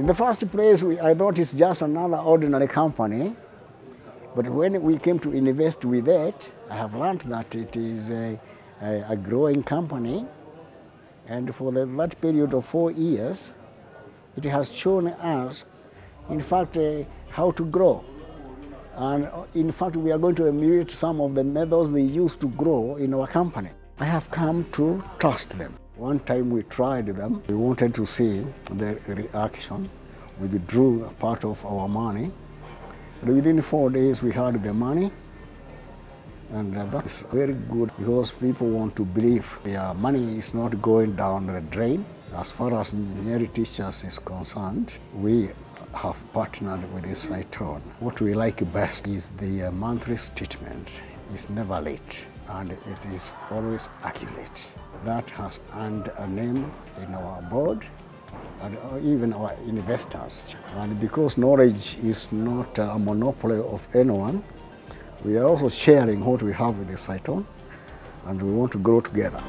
In the first place, we, I thought it's just another ordinary company. But when we came to invest with it, I have learned that it is a, a, a growing company. And for the, that period of four years, it has shown us, in fact, uh, how to grow. And uh, in fact, we are going to emulate some of the methods they use to grow in our company. I have come to trust them. One time we tried them, we wanted to see their reaction. We withdrew a part of our money. But within four days, we had the money. And uh, that's very good because people want to believe their money is not going down the drain. As far as Nyeri Teachers is concerned, we have partnered with Cytonn. What we like best is the uh, monthly statement. It's never late and it is always accurate. That has earned a name in our board and uh, even our investors. And because knowledge is not a monopoly of anyone, we are also sharing what we have with the Cytonn and we want to grow together.